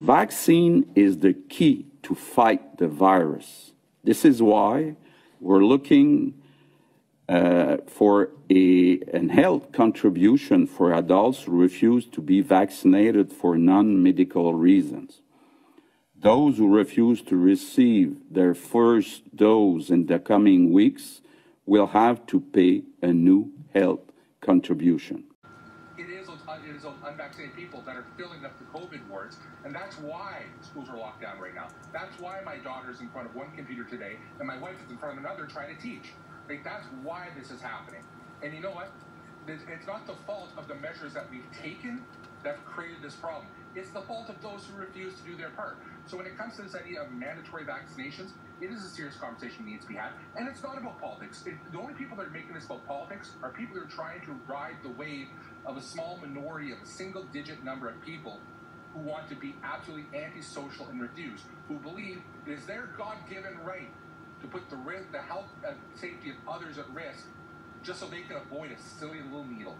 Vaccine is the key to fight the virus. This is why we're looking uh, for a an health contribution for adults who refuse to be vaccinated for non-medical reasons. Those who refuse to receive their first dose in the coming weeks will have to pay a new health contribution. Is, is unvaccinated people that are filling up the COVID wards, and that's why schools are locked down right now. That's why my daughter's in front of one computer today, and my wife is in front of another trying to teach. Like, that's why this is happening. And you know what? It's not the fault of the measures that we've taken that created this problem. It's the fault of those who refuse to do their part. So when it comes to this idea of mandatory vaccinations, it is a serious conversation that needs to be had. And it's not about politics. It, the only people that are making this about politics are people who are trying to ride the wave of a small minority of a single digit number of people who want to be absolutely antisocial and refuse, who believe it is their God given right to put the, risk, the health and safety of others at risk just so they can avoid a silly little needle.